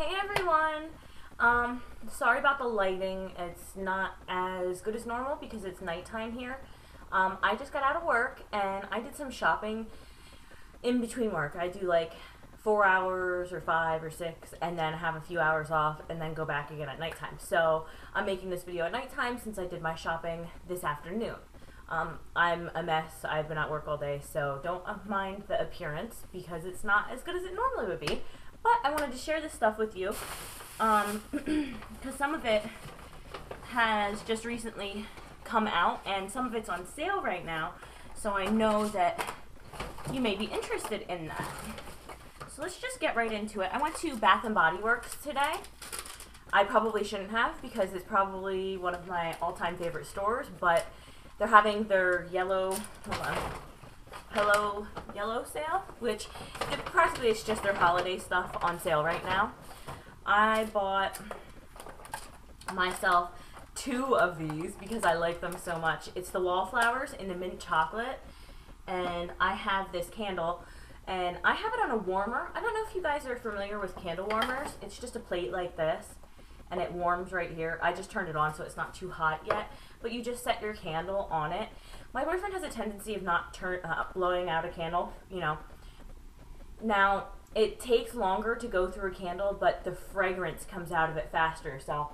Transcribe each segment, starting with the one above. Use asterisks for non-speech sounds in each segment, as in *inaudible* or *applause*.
Hey everyone! Um, sorry about the lighting. It's not as good as normal because it's nighttime here. Um, I just got out of work and I did some shopping in between work. I do like four hours or five or six and then have a few hours off and then go back again at nighttime. So I'm making this video at nighttime since I did my shopping this afternoon. Um, I'm a mess. I've been at work all day, so don't mind the appearance because it's not as good as it normally would be. But I wanted to share this stuff with you because um, *clears throat* some of it has just recently come out and some of it's on sale right now. So I know that you may be interested in that. So let's just get right into it. I went to Bath and Body Works today. I probably shouldn't have because it's probably one of my all-time favorite stores, but they're having their yellow, hold on, hello yellow sale, which it, practically it's just their holiday stuff on sale right now. I bought myself two of these because I like them so much. It's the Wallflowers in the mint chocolate, and I have this candle, and I have it on a warmer. I don't know if you guys are familiar with candle warmers. It's just a plate like this, and it warms right here. I just turned it on so it's not too hot yet but you just set your candle on it. My boyfriend has a tendency of not turn uh, blowing out a candle, you know. Now, it takes longer to go through a candle, but the fragrance comes out of it faster. So,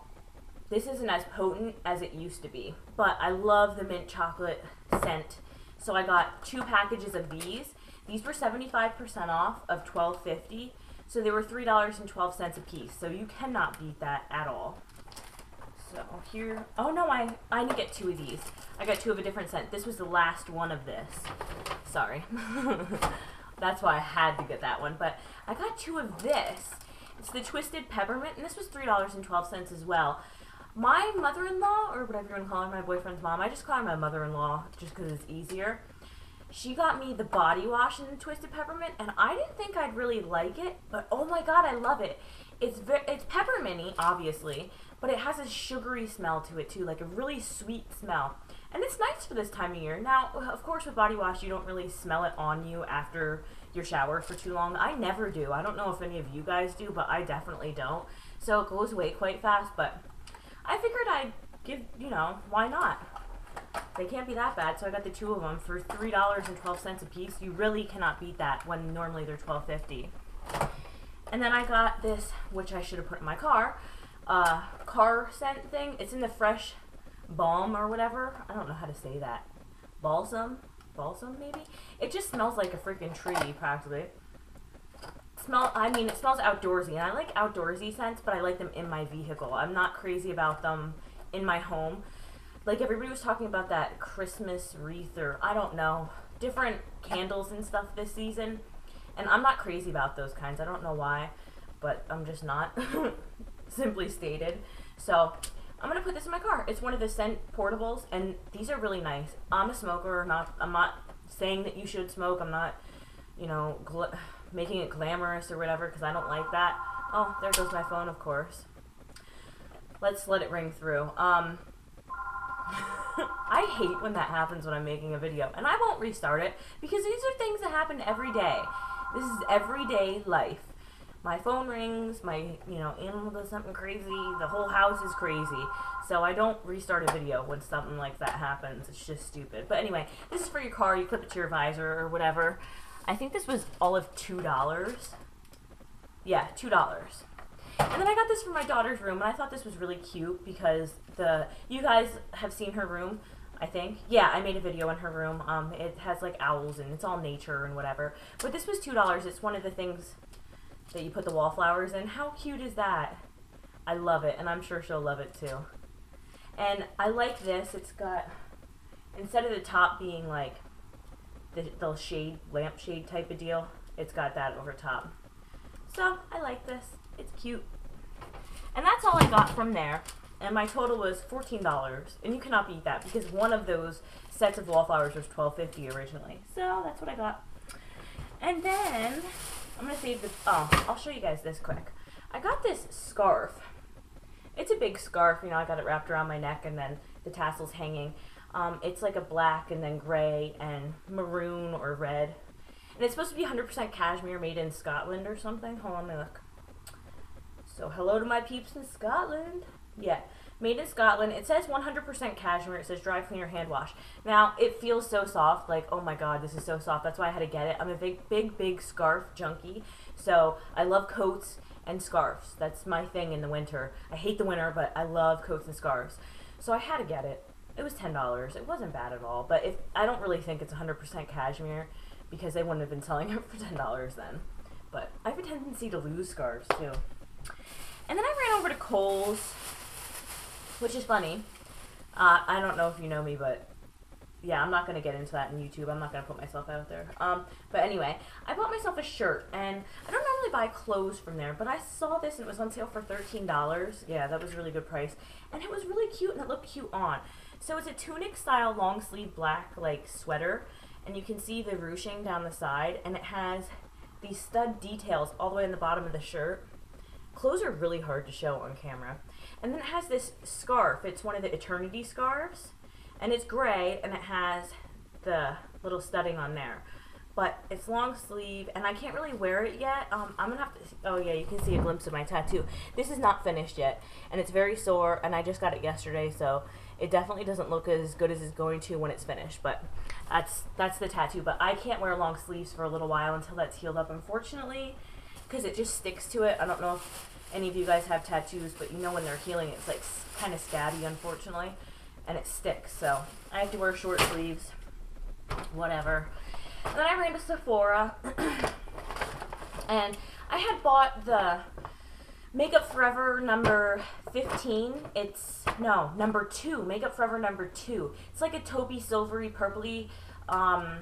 this isn't as potent as it used to be. But I love the mint chocolate scent. So I got two packages of these. These were 75% off of $12.50. So they were $3.12 a piece. So you cannot beat that at all. So here, oh no, I, I need to get two of these. I got two of a different scent. This was the last one of this. Sorry. *laughs* That's why I had to get that one. But I got two of this. It's the Twisted Peppermint, and this was $3.12 as well. My mother-in-law, or whatever you want to call her, my boyfriend's mom, I just call her my mother-in-law just because it's easier. She got me the body wash in the Twisted Peppermint, and I didn't think I'd really like it, but oh my god, I love it. It's it's pepperminty, obviously, but it has a sugary smell to it too, like a really sweet smell. And it's nice for this time of year. Now, of course, with body wash, you don't really smell it on you after your shower for too long. I never do. I don't know if any of you guys do, but I definitely don't. So it goes away quite fast, but I figured I'd give, you know, why not? They can't be that bad, so I got the two of them for $3.12 a piece. You really cannot beat that when normally they're $12.50. And then I got this, which I should have put in my car, uh, car scent thing. It's in the fresh balm or whatever. I don't know how to say that. Balsam? Balsam, maybe? It just smells like a freaking tree, practically. Smell, I mean, it smells outdoorsy, and I like outdoorsy scents, but I like them in my vehicle. I'm not crazy about them in my home. Like, everybody was talking about that Christmas wreath, or I don't know, different candles and stuff this season, and I'm not crazy about those kinds. I don't know why, but I'm just not. *laughs* simply stated. So I'm gonna put this in my car. It's one of the scent portables, and these are really nice. I'm a smoker. Not I'm not saying that you should smoke. I'm not, you know, making it glamorous or whatever because I don't like that. Oh, there goes my phone, of course. Let's let it ring through. Um, *laughs* I hate when that happens when I'm making a video, and I won't restart it because these are things that happen every day. This is everyday life my phone rings, my, you know, animal does something crazy, the whole house is crazy. So I don't restart a video when something like that happens. It's just stupid. But anyway, this is for your car. You clip it to your visor or whatever. I think this was all of $2. Yeah, $2. And then I got this for my daughter's room, and I thought this was really cute because the you guys have seen her room, I think. Yeah, I made a video in her room. Um, it has like owls and it's all nature and whatever. But this was two dollars. It's one of the things that you put the wallflowers in. How cute is that? I love it, and I'm sure she'll love it too. And I like this. It's got, instead of the top being like the, the shade, lampshade type of deal, it's got that over top. So, I like this. It's cute. And that's all I got from there. And my total was $14. And you cannot beat that because one of those sets of wallflowers was $12.50 originally. So, that's what I got. And then I'm gonna save this. Oh, I'll show you guys this quick. I got this scarf. It's a big scarf, you know, I got it wrapped around my neck and then the tassels hanging. Um, it's like a black and then gray and maroon or red. And it's supposed to be 100% cashmere made in Scotland or something. Hold on, let me look. So hello to my peeps in Scotland. Yeah, made in Scotland. It says 100% cashmere. It says dry cleaner hand wash. Now it feels so soft. Like oh my god, this is so soft. That's why I had to get it. I'm a big, big, big scarf junkie. So I love coats and scarves. That's my thing in the winter. I hate the winter, but I love coats and scarves. So I had to get it. It was ten dollars. It wasn't bad at all. But if I don't really think it's 100% cashmere because they wouldn't have been selling it *laughs* for ten dollars then. But I have a tendency to lose scarves too. And then I ran over to Kohl's, which is funny. Uh, I don't know if you know me, but yeah, I'm not gonna get into that in YouTube. I'm not gonna put myself out there. Um, but anyway, I bought myself a shirt, and I don't normally buy clothes from there, but I saw this and it was on sale for thirteen dollars. Yeah, that was a really good price, and it was really cute and it looked cute on. So it's a tunic style long sleeve black like sweater, and you can see the ruching down the side, and it has these stud details all the way in the bottom of the shirt. Clothes are really hard to show on camera. And then it has this scarf. It's one of the Eternity scarves. And it's gray and it has the little studding on there. But it's long sleeve and I can't really wear it yet. Um, I'm going to have to, oh yeah, you can see a glimpse of my tattoo. This is not finished yet. And it's very sore and I just got it yesterday. So it definitely doesn't look as good as it's going to when it's finished. But that's, that's the tattoo. But I can't wear long sleeves for a little while until that's healed up, unfortunately because it just sticks to it. I don't know if any of you guys have tattoos, but you know when they're healing, it's like kind of scabby, unfortunately, and it sticks. So I have to wear short sleeves, whatever. And then I ran to Sephora, *clears throat* and I had bought the Makeup Forever number 15. It's, no, number 2. Makeup Forever number 2. It's like a taupey, silvery, purpley, um,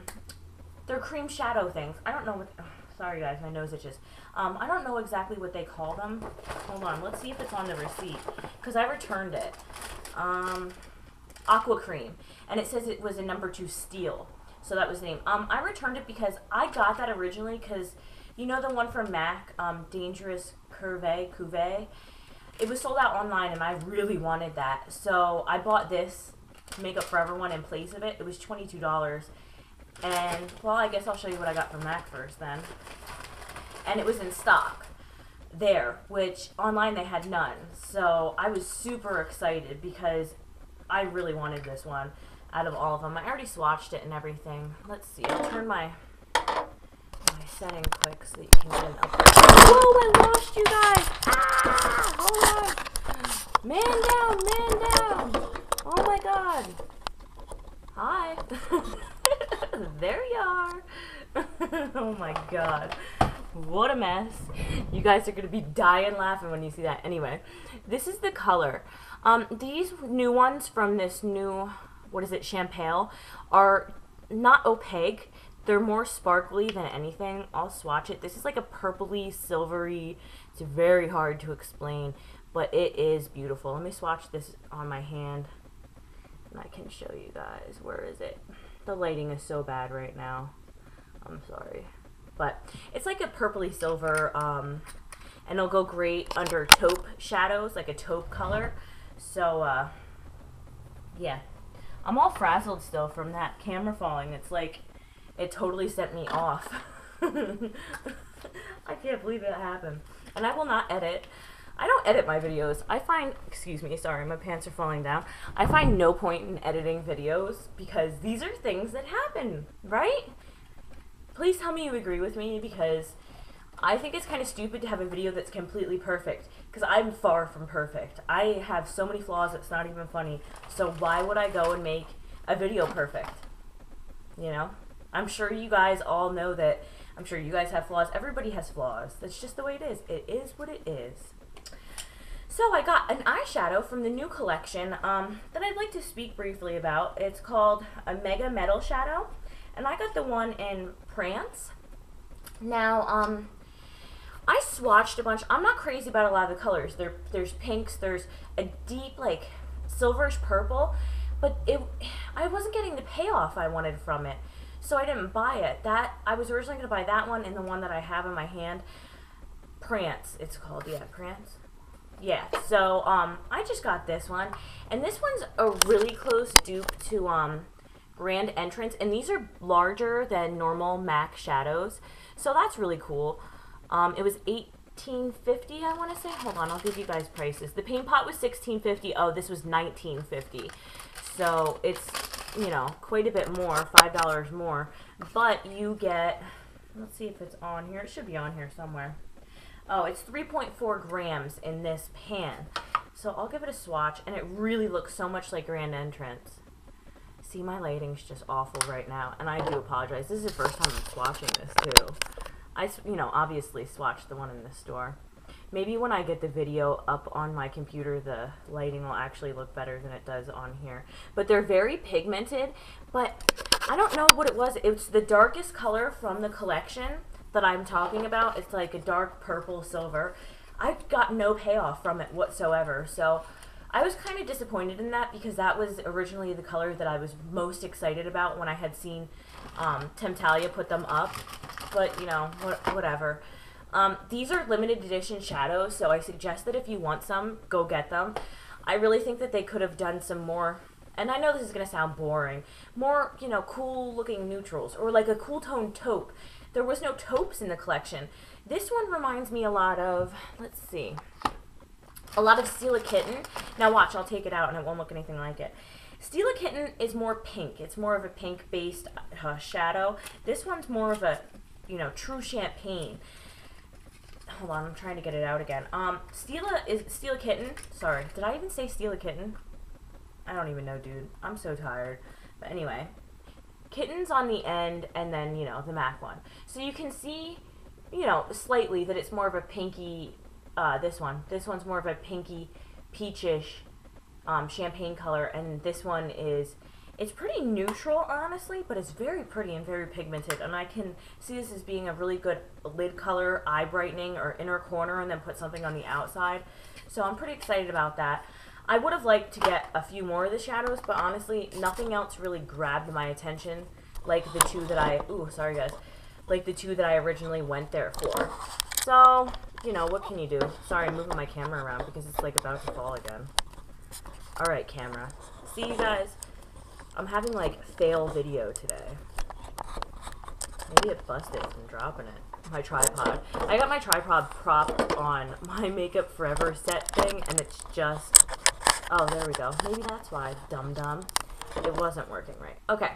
they're cream shadow things. I don't know what, sorry guys, my nose itches. Um, I don't know exactly what they call them. Hold on, let's see if it's on the receipt. Because I returned it. Um, Aqua Cream. And it says it was a number two steel. So that was the name. Um, I returned it because I got that originally because, you know the one from MAC, um, Dangerous Curve, Cuvée? It was sold out online and I really wanted that. So I bought this Makeup Forever one in place of it. It was $22. And, well, I guess I'll show you what I got from MAC first then and it was in stock there, which online they had none. So I was super excited because I really wanted this one out of all of them. I already swatched it and everything. Let's see. I'll turn my my setting quick so that you can get an up. Whoa! I lost you guys. Ah! Hold on. Man down, man down. Oh my god. Hi. *laughs* there you are. *laughs* oh my god. What a mess. You guys are going to be dying laughing when you see that. Anyway, this is the color. Um, these new ones from this new, what is it, Champale, are not opaque. They're more sparkly than anything. I'll swatch it. This is like a purpley, silvery. It's very hard to explain, but it is beautiful. Let me swatch this on my hand, and I can show you guys. Where is it? The lighting is so bad right now. I'm sorry. But it's like a purpley silver, um, and it'll go great under taupe shadows, like a taupe color. So, uh, yeah. I'm all frazzled still from that camera falling. It's like, it totally sent me off. *laughs* I can't believe it happened. And I will not edit. I don't edit my videos. I find, excuse me, sorry, my pants are falling down. I find no point in editing videos because these are things that happen, right? please tell me you agree with me because I think it's kind of stupid to have a video that's completely perfect because I'm far from perfect. I have so many flaws it's not even funny. So why would I go and make a video perfect? You know? I'm sure you guys all know that I'm sure you guys have flaws. Everybody has flaws. That's just the way it is. It is what it is. So I got an eyeshadow from the new collection um, that I'd like to speak briefly about. It's called a Mega Metal Shadow. And I got the one in Prance. Now, um, I swatched a bunch. I'm not crazy about a lot of the colors. There, there's pinks. There's a deep, like, silverish purple. But it, I wasn't getting the payoff I wanted from it. So I didn't buy it. That I was originally going to buy that one and the one that I have in my hand. Prance, it's called. Yeah, Prance. Yeah, so um, I just got this one. And this one's a really close dupe to um, grand entrance and these are larger than normal MAC shadows so that's really cool um, it was eight 1950 I want to say. Hold on, I'll give you guys prices. The paint pot was 1650. Oh, this was 1950. So it's, you know, quite a bit more, $5 more. But you get, let's see if it's on here. It should be on here somewhere. Oh, it's 3.4 grams in this pan. So I'll give it a swatch, and it really looks so much like Grand Entrance. See, my lighting's just awful right now, and I do apologize. This is the first time I'm swatching this, too. I, you know, obviously swatched the one in the store. Maybe when I get the video up on my computer, the lighting will actually look better than it does on here. But they're very pigmented, but I don't know what it was. It's the darkest color from the collection that I'm talking about. It's like a dark purple silver. I got no payoff from it whatsoever. So I was kind of disappointed in that because that was originally the color that I was most excited about when I had seen um, Temptalia put them up. But, you know, wh whatever. Um, these are limited edition shadows, so I suggest that if you want some, go get them. I really think that they could have done some more, and I know this is going to sound boring, more, you know, cool looking neutrals, or like a cool tone taupe. There was no taupes in the collection. This one reminds me a lot of, let's see, a lot of Stila Kitten. Now watch, I'll take it out and it won't look anything like it. Stila Kitten is more pink. It's more of a pink-based uh, shadow. This one's more of a, you know, true champagne. Hold on, I'm trying to get it out again. Um, Stila, is Stila Kitten. Sorry, did I even say Stila Kitten? I don't even know, dude. I'm so tired. But anyway, Kitten's on the end, and then, you know, the MAC one. So you can see, you know, slightly that it's more of a pinky uh, this one. This one's more of a pinky, peachish um, champagne color, and this one is, it's pretty neutral, honestly, but it's very pretty and very pigmented, and I can see this as being a really good lid color, eye brightening, or inner corner, and then put something on the outside. So I'm pretty excited about that. I would have liked to get a few more of the shadows, but honestly, nothing else really grabbed my attention like the two that I, ooh, sorry guys, like the two that I originally went there for. So, you know, what can you do? Sorry, I'm moving my camera around because it's like about to fall again. Alright, camera. See you guys? I'm having like fail video today. Maybe it busted from dropping it. My tripod. I got my tripod propped on my Makeup Forever set thing and it's just... Oh, there we go. Maybe that's why. Dum dum. It wasn't working right. Okay.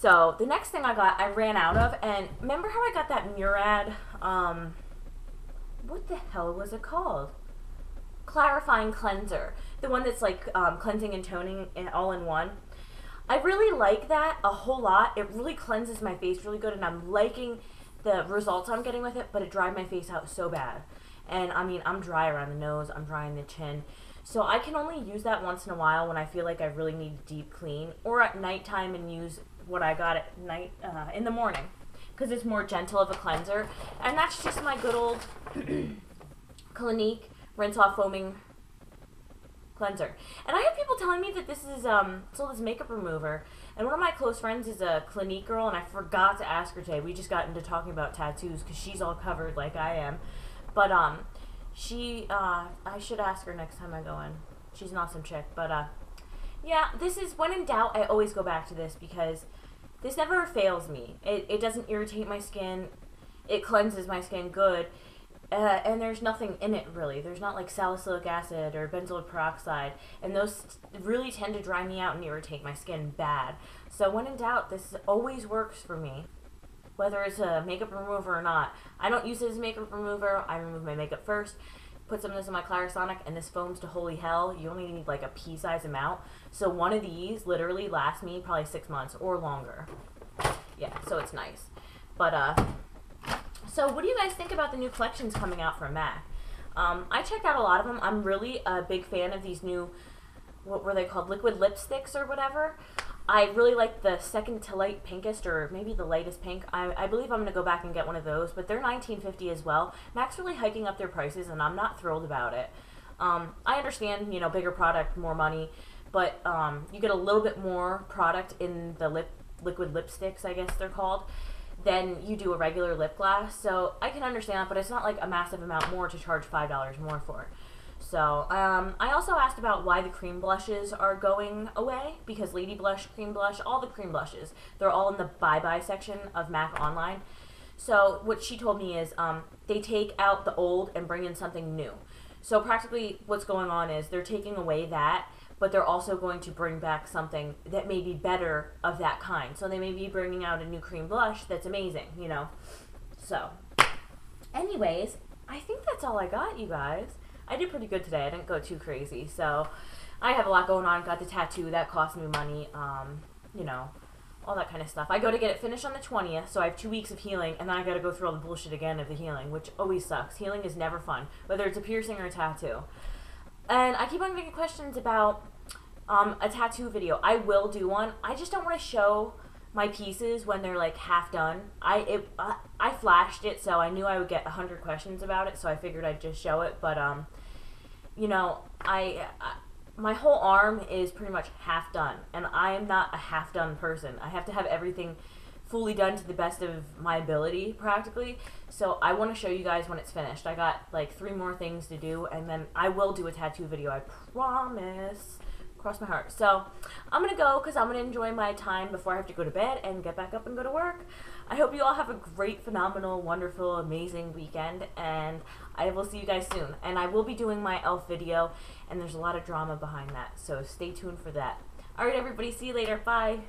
So the next thing I got, I ran out of, and remember how I got that Murad, um, what the hell was it called? Clarifying cleanser, the one that's like um, cleansing and toning all in one. I really like that a whole lot. It really cleanses my face really good, and I'm liking the results I'm getting with it. But it dried my face out so bad, and I mean I'm dry around the nose, I'm dry in the chin. So I can only use that once in a while when I feel like I really need deep clean, or at nighttime and use what I got at night uh, in the morning because it's more gentle of a cleanser. And that's just my good old *clears throat* Clinique rinse off foaming cleanser. And I have people telling me that this is um still this makeup remover. And one of my close friends is a Clinique girl, and I forgot to ask her today. We just got into talking about tattoos because she's all covered like I am. But um, she uh, I should ask her next time I go in. She's an awesome chick. But uh, yeah, this is when in doubt. I always go back to this because this never fails me. It, it doesn't irritate my skin. It cleanses my skin good. Uh, and there's nothing in it really. There's not like salicylic acid or benzoyl peroxide, and those really tend to dry me out and irritate my skin bad. So when in doubt, this always works for me, whether it's a makeup remover or not. I don't use it as a makeup remover. I remove my makeup first, put some of this in my Clarisonic, and this foams to holy hell. You only need like a pea-size amount. So one of these literally lasts me probably six months or longer. Yeah, so it's nice. But, uh, so what do you guys think about the new collections coming out from MAC? Um, I checked out a lot of them. I'm really a big fan of these new, what were they called, liquid lipsticks or whatever. I really like the second to light pinkest or maybe the lightest pink. I, I believe I'm going to go back and get one of those, but they're 19.50 as well. MAC's really hiking up their prices and I'm not thrilled about it. Um, I understand, you know, bigger product, more money, but um, you get a little bit more product in the lip liquid lipsticks, I guess they're called, than you do a regular lip gloss. So I can understand that, but it's not like a massive amount more to charge five dollars more for. So um, I also asked about why the cream blushes are going away because Lady Blush, Cream Blush, all the cream blushes, they're all in the bye bye section of MAC Online. So what she told me is um, they take out the old and bring in something new. So practically, what's going on is they're taking away that, but they're also going to bring back something that may be better of that kind. So they may be bringing out a new cream blush that's amazing, you know. So, anyways, I think that's all I got, you guys. I did pretty good today. I didn't go too crazy, so I have a lot going on. Got the tattoo that cost me money. Um, you know, all that kind of stuff. I go to get it finished on the 20th, so I have two weeks of healing, and then I got to go through all the bullshit again of the healing, which always sucks. Healing is never fun, whether it's a piercing or a tattoo. And I keep on getting questions about um, a tattoo video. I will do one. I just don't want to show my pieces when they're like half done. I it I flashed it, so I knew I would get a hundred questions about it, so I figured I'd just show it. But um, you know, I, I my whole arm is pretty much half done, and I am not a half done person. I have to have everything fully done to the best of my ability, practically. So I want to show you guys when it's finished. I got like three more things to do, and then I will do a tattoo video. I promise. Cross my heart. So I'm gonna go because I'm gonna enjoy my time before I have to go to bed and get back up and go to work. I hope you all have a great, phenomenal, wonderful, amazing weekend, and I will see you guys soon. And I will be doing my elf video, and there's a lot of drama behind that, so stay tuned for that. All right, everybody, see you later. Bye.